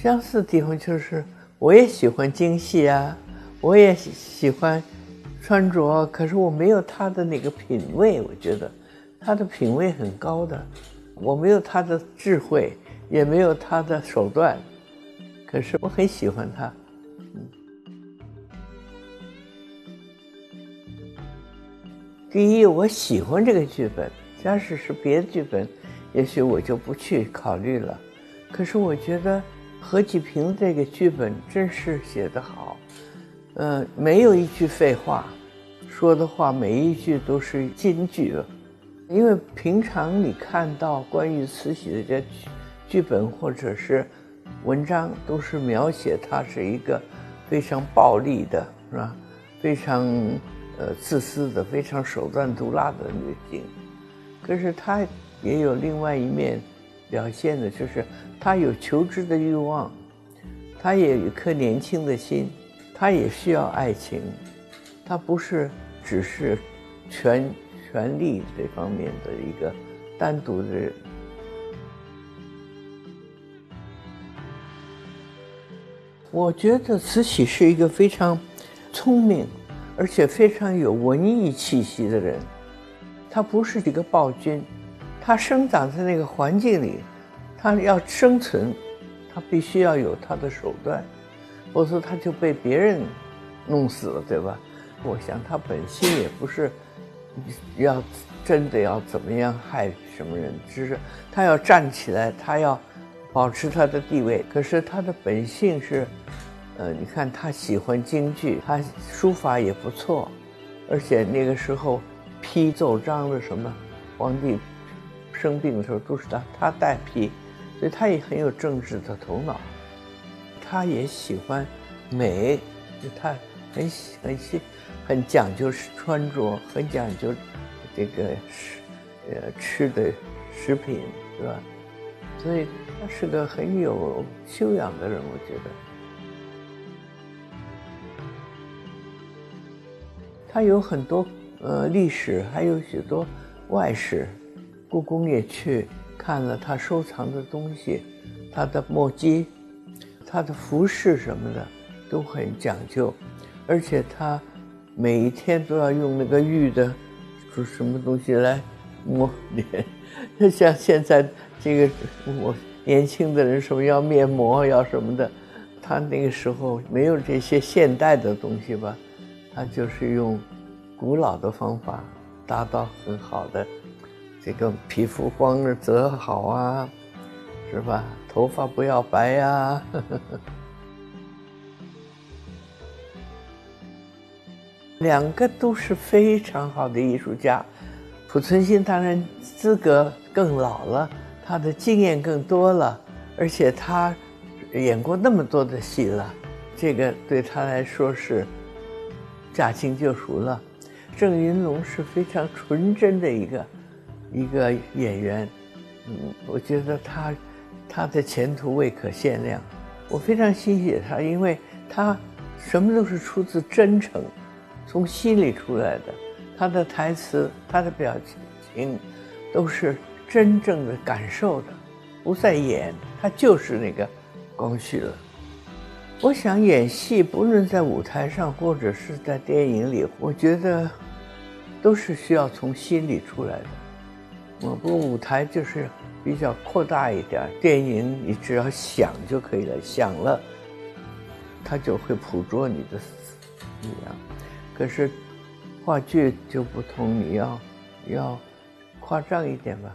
相似的地方就是，我也喜欢京戏啊，我也喜喜欢穿着，可是我没有他的那个品味。我觉得他的品味很高的，我没有他的智慧，也没有他的手段，可是我很喜欢他。第一，我喜欢这个剧本，假使是别的剧本，也许我就不去考虑了。可是我觉得何启平这个剧本真是写得好，呃，没有一句废话，说的话每一句都是金句。因为平常你看到关于慈禧的这剧剧本或者是文章，都是描写她是一个非常暴力的，是吧？非常呃自私的、非常手段毒辣的女性。可是她也有另外一面表现的，就是他有求知的欲望，他也有一颗年轻的心，他也需要爱情，他不是只是权权力这方面的一个单独的人。我觉得慈禧是一个非常聪明，而且非常有文艺气息的人。他不是一个暴君，他生长在那个环境里，他要生存，他必须要有他的手段，否则他就被别人弄死了，对吧？我想他本心也不是要真的要怎么样害什么人，只是他要站起来，他要。保持他的地位，可是他的本性是，呃，你看他喜欢京剧，他书法也不错，而且那个时候批奏章的什么，皇帝生病的时候都是他他代批，所以他也很有政治的头脑。他也喜欢美，他很很很讲究穿着，很讲究这个食呃吃的食品，是吧？所以他是个很有修养的人，我觉得。他有很多呃历史，还有许多外史，故宫也去看了他收藏的东西，他的墨迹，他的服饰什么的都很讲究，而且他每一天都要用那个玉的，说什么东西来抹脸，就 像现在。这个我年轻的人什么要面膜要什么的，他那个时候没有这些现代的东西吧，他就是用古老的方法达到很好的这个皮肤光泽好啊，是吧？头发不要白呀。两个都是非常好的艺术家，濮存昕当然资格更老了。他的经验更多了，而且他演过那么多的戏了，这个对他来说是驾轻就熟了。郑云龙是非常纯真的一个一个演员，嗯，我觉得他他的前途未可限量。我非常欣喜他，因为他什么都是出自真诚，从心里出来的。他的台词，他的表情，都是。真正的感受的，不再演，他就是那个光绪了。我想演戏，不论在舞台上或者是在电影里，我觉得都是需要从心里出来的。我不舞台就是比较扩大一点，电影你只要想就可以了，想了，它就会捕捉你的力量。可是话剧就不同，你要要夸张一点吧。